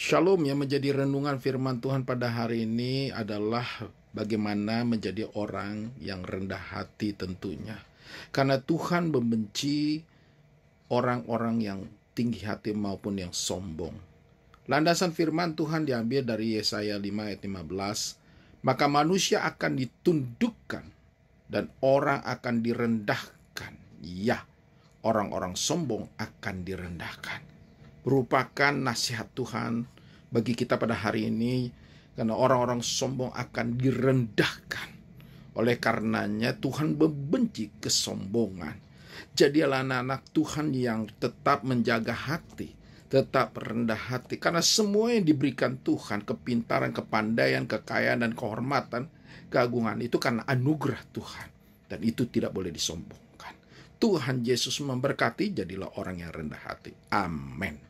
Shalom yang menjadi renungan firman Tuhan pada hari ini adalah bagaimana menjadi orang yang rendah hati tentunya. Karena Tuhan membenci orang-orang yang tinggi hati maupun yang sombong. Landasan firman Tuhan diambil dari Yesaya 5 ayat 15. Maka manusia akan ditundukkan dan orang akan direndahkan. Ya, orang-orang sombong akan direndahkan merupakan nasihat Tuhan bagi kita pada hari ini karena orang-orang sombong akan direndahkan. Oleh karenanya Tuhan membenci kesombongan. Jadilah anak-anak Tuhan yang tetap menjaga hati, tetap rendah hati karena semua yang diberikan Tuhan, kepintaran, kepandaian, kekayaan dan kehormatan, keagungan itu karena anugerah Tuhan dan itu tidak boleh disombongkan. Tuhan Yesus memberkati, jadilah orang yang rendah hati. Amin.